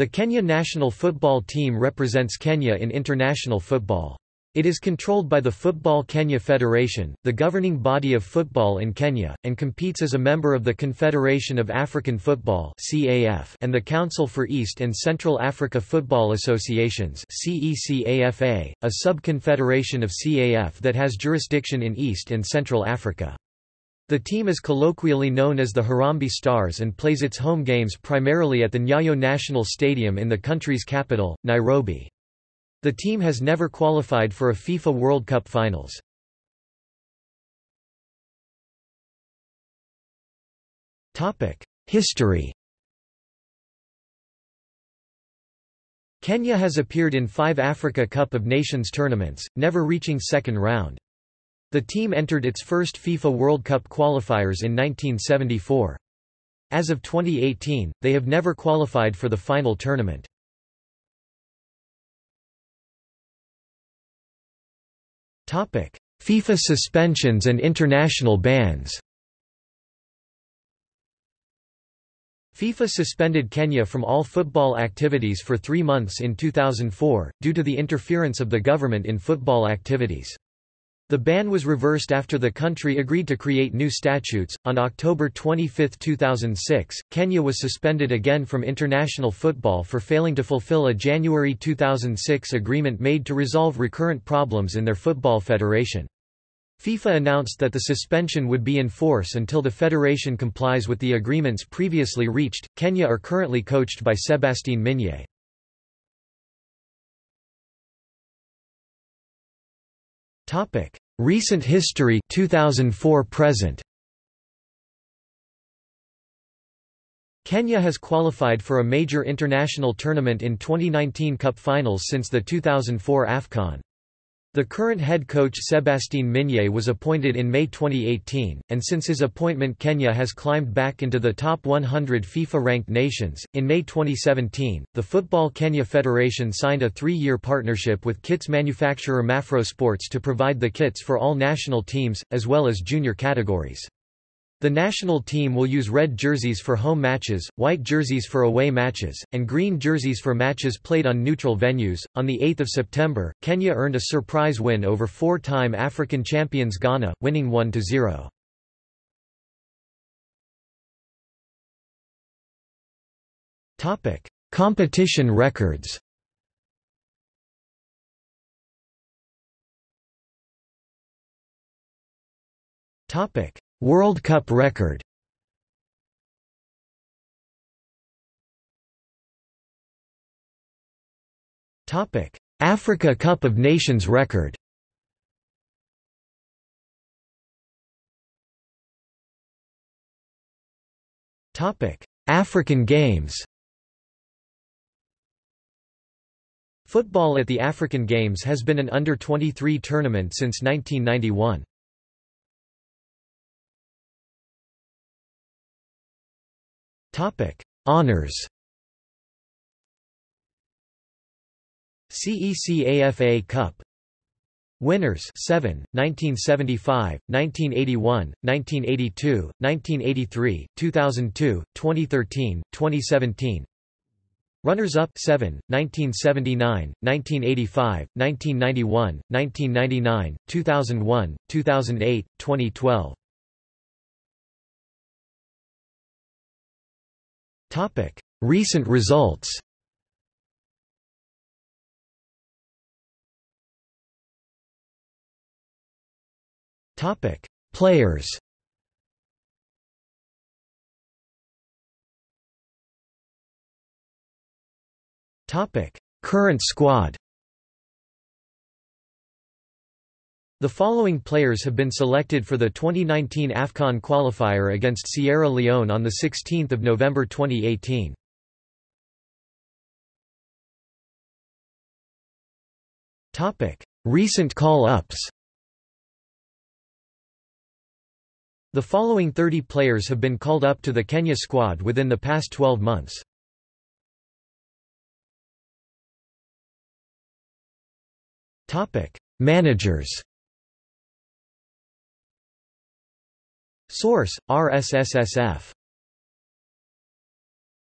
The Kenya national football team represents Kenya in international football. It is controlled by the Football Kenya Federation, the governing body of football in Kenya, and competes as a member of the Confederation of African Football and the Council for East and Central Africa Football Associations a sub-confederation of CAF that has jurisdiction in East and Central Africa. The team is colloquially known as the Harambee Stars and plays its home games primarily at the Nyayo National Stadium in the country's capital, Nairobi. The team has never qualified for a FIFA World Cup finals. History Kenya has appeared in five Africa Cup of Nations tournaments, never reaching second round. The team entered its first FIFA World Cup qualifiers in 1974. As of 2018, they have never qualified for the final tournament. FIFA suspensions and international bans FIFA suspended Kenya from all football activities for three months in 2004, due to the interference of the government in football activities. The ban was reversed after the country agreed to create new statutes. On October 25, 2006, Kenya was suspended again from international football for failing to fulfill a January 2006 agreement made to resolve recurrent problems in their football federation. FIFA announced that the suspension would be in force until the federation complies with the agreements previously reached. Kenya are currently coached by Sebastien Migné. Topic: Recent history 2004 present. Kenya has qualified for a major international tournament in 2019 Cup finals since the 2004 AFCON. The current head coach Sebastien Migné was appointed in May 2018, and since his appointment Kenya has climbed back into the top 100 FIFA-ranked nations. In May 2017, the Football Kenya Federation signed a three-year partnership with kits manufacturer Mafro Sports to provide the kits for all national teams, as well as junior categories. The national team will use red jerseys for home matches, white jerseys for away matches, and green jerseys for matches played on neutral venues. On the 8th of September, Kenya earned a surprise win over four-time African champions Ghana, winning 1-0. Topic: Competition records. Topic: World Cup record. Africa Cup of Nations record. African Games. Football at the African Games has been an under-23 tournament since 1991. Topic: Honors. CECAFA Cup Winners 7, 1975, 1981, 1982, 1983, 2002, 2013, 2017 Runners-up 7, 1979, 1985, 1991, 1999, 2001, 2008, 2012 Topic: Recent results. Topic: Players. Topic: Current squad. The following players have been selected for the 2019 AFCON qualifier against Sierra Leone on 16 November 2018. Recent call-ups The following 30 players have been called up to the Kenya squad within the past 12 months. Managers Source: RSSSF